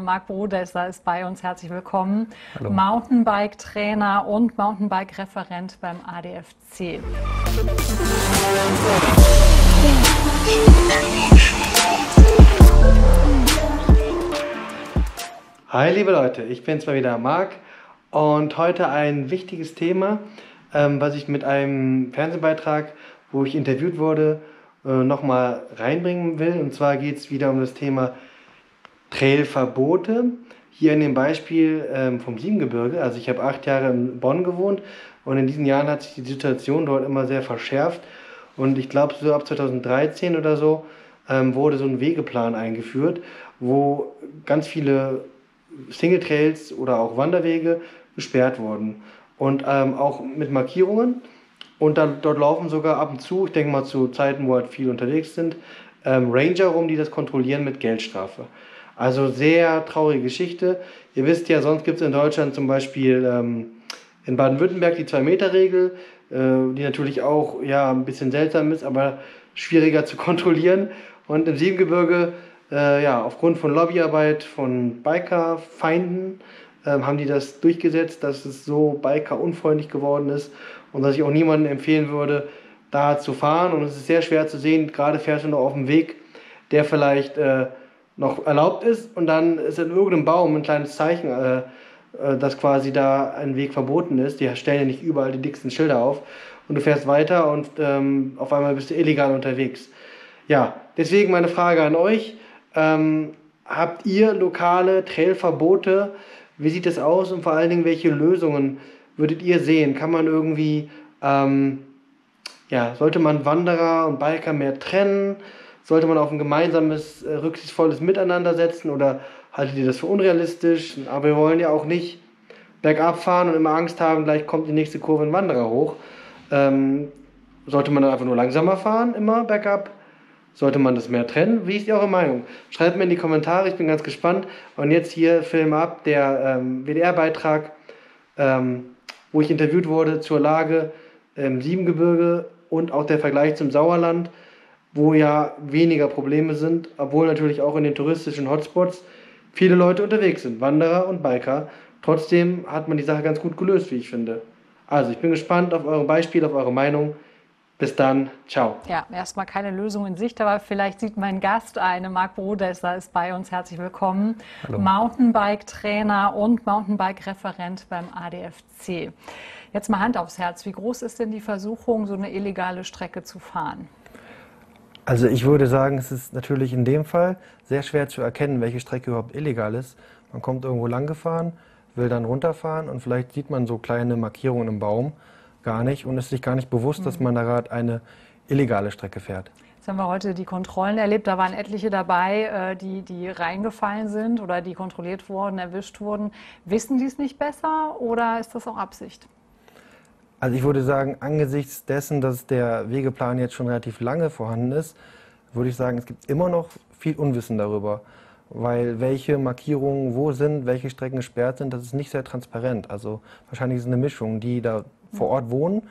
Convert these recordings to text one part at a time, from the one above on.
Marc Brodesser ist bei uns. Herzlich willkommen. Mountainbike-Trainer und Mountainbike-Referent beim ADFC. Hi liebe Leute, ich bin's mal wieder Marc und heute ein wichtiges Thema, ähm, was ich mit einem Fernsehbeitrag, wo ich interviewt wurde, äh, nochmal reinbringen will. Und zwar geht es wieder um das Thema Trailverbote. Hier in dem Beispiel ähm, vom Siebengebirge. Also ich habe acht Jahre in Bonn gewohnt und in diesen Jahren hat sich die Situation dort immer sehr verschärft. Und ich glaube, so ab 2013 oder so ähm, wurde so ein Wegeplan eingeführt, wo ganz viele Single Trails oder auch Wanderwege gesperrt wurden. Und ähm, auch mit Markierungen. Und dann, dort laufen sogar ab und zu, ich denke mal zu Zeiten, wo halt viele unterwegs sind, ähm, Ranger rum, die das kontrollieren mit Geldstrafe. Also sehr traurige Geschichte. Ihr wisst ja, sonst gibt es in Deutschland zum Beispiel ähm, in Baden-Württemberg die 2-Meter-Regel, äh, die natürlich auch ja, ein bisschen seltsam ist, aber schwieriger zu kontrollieren. Und im Siebengebirge, äh, ja, aufgrund von Lobbyarbeit von Biker-Feinden, äh, haben die das durchgesetzt, dass es so Biker-unfreundlich geworden ist und dass ich auch niemandem empfehlen würde, da zu fahren. Und es ist sehr schwer zu sehen, gerade fährst du noch auf dem Weg, der vielleicht äh, noch erlaubt ist und dann ist in irgendeinem Baum ein kleines Zeichen, äh, äh, dass quasi da ein Weg verboten ist. Die stellen ja nicht überall die dicksten Schilder auf und du fährst weiter und ähm, auf einmal bist du illegal unterwegs. Ja, deswegen meine Frage an euch. Ähm, habt ihr lokale Trailverbote? Wie sieht es aus und vor allen Dingen, welche Lösungen würdet ihr sehen? Kann man irgendwie, ähm, ja, sollte man Wanderer und Biker mehr trennen? Sollte man auf ein gemeinsames, äh, rücksichtsvolles Miteinander setzen oder haltet ihr das für unrealistisch? Aber wir wollen ja auch nicht bergab fahren und immer Angst haben, gleich kommt die nächste Kurve ein Wanderer hoch. Ähm, sollte man dann einfach nur langsamer fahren, immer bergab? Sollte man das mehr trennen? Wie ist eure Meinung? Schreibt mir in die Kommentare, ich bin ganz gespannt. Und jetzt hier Film ab, der ähm, WDR-Beitrag, ähm, wo ich interviewt wurde zur Lage im Siebengebirge und auch der Vergleich zum Sauerland wo ja weniger Probleme sind, obwohl natürlich auch in den touristischen Hotspots viele Leute unterwegs sind, Wanderer und Biker. Trotzdem hat man die Sache ganz gut gelöst, wie ich finde. Also, ich bin gespannt auf eure Beispiele, auf eure Meinung. Bis dann, ciao. Ja, erstmal keine Lösung in Sicht, aber vielleicht sieht mein Gast eine. Marc Brodesser ist bei uns. Herzlich willkommen. Mountainbike-Trainer und Mountainbike-Referent beim ADFC. Jetzt mal Hand aufs Herz. Wie groß ist denn die Versuchung, so eine illegale Strecke zu fahren? Also ich würde sagen, es ist natürlich in dem Fall sehr schwer zu erkennen, welche Strecke überhaupt illegal ist. Man kommt irgendwo lang gefahren, will dann runterfahren und vielleicht sieht man so kleine Markierungen im Baum gar nicht und ist sich gar nicht bewusst, mhm. dass man da gerade eine illegale Strecke fährt. Jetzt haben wir heute die Kontrollen erlebt. Da waren etliche dabei, äh, die, die reingefallen sind oder die kontrolliert wurden, erwischt wurden. Wissen die es nicht besser oder ist das auch Absicht? Also ich würde sagen, angesichts dessen, dass der Wegeplan jetzt schon relativ lange vorhanden ist, würde ich sagen, es gibt immer noch viel Unwissen darüber. Weil welche Markierungen wo sind, welche Strecken gesperrt sind, das ist nicht sehr transparent. Also wahrscheinlich ist es eine Mischung, die da vor Ort wohnen,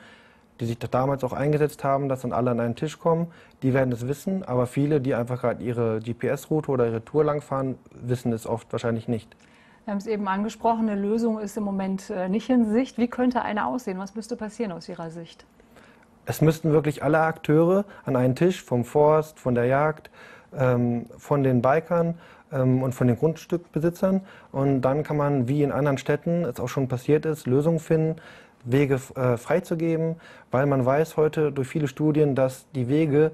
die sich damals auch eingesetzt haben, dass dann alle an einen Tisch kommen, die werden es wissen, aber viele, die einfach gerade ihre GPS-Route oder ihre Tour langfahren, wissen es oft wahrscheinlich nicht. Wir haben es eben angesprochen, eine Lösung ist im Moment äh, nicht in Sicht. Wie könnte eine aussehen? Was müsste passieren aus Ihrer Sicht? Es müssten wirklich alle Akteure an einen Tisch, vom Forst, von der Jagd, ähm, von den Bikern ähm, und von den Grundstückbesitzern. Und dann kann man, wie in anderen Städten es auch schon passiert ist, Lösungen finden, Wege äh, freizugeben, weil man weiß heute durch viele Studien, dass die Wege,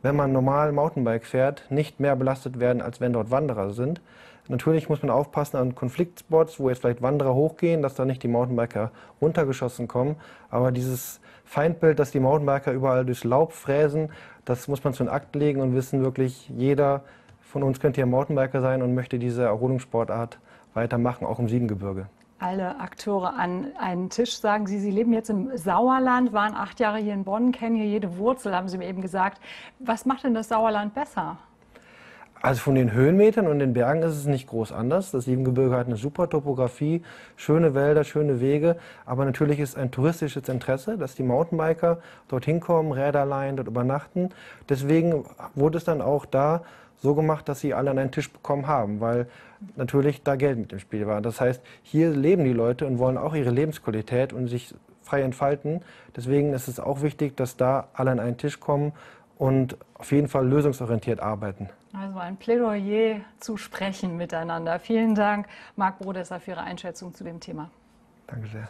wenn man normal Mountainbike fährt, nicht mehr belastet werden, als wenn dort Wanderer sind. Natürlich muss man aufpassen an Konfliktspots, wo jetzt vielleicht Wanderer hochgehen, dass da nicht die Mountainbiker runtergeschossen kommen. Aber dieses Feindbild, dass die Mountainbiker überall durchs Laub fräsen, das muss man zu den Akt legen und wissen wirklich, jeder von uns könnte hier Mountainbiker sein und möchte diese Erholungssportart weitermachen, auch im Siebengebirge alle Akteure an einen Tisch, sagen Sie. Sie leben jetzt im Sauerland, waren acht Jahre hier in Bonn, kennen hier jede Wurzel, haben Sie mir eben gesagt. Was macht denn das Sauerland besser? Also von den Höhenmetern und den Bergen ist es nicht groß anders. Das Siebengebirge hat eine super Topografie, schöne Wälder, schöne Wege. Aber natürlich ist ein touristisches Interesse, dass die Mountainbiker dorthin kommen, Räder leihen, dort übernachten. Deswegen wurde es dann auch da so gemacht, dass sie alle an einen Tisch bekommen haben, weil natürlich da Geld mit im Spiel war. Das heißt, hier leben die Leute und wollen auch ihre Lebensqualität und sich frei entfalten. Deswegen ist es auch wichtig, dass da alle an einen Tisch kommen und auf jeden Fall lösungsorientiert arbeiten. Also ein Plädoyer zu sprechen miteinander. Vielen Dank, Marc Brodesser, für Ihre Einschätzung zu dem Thema. Danke sehr.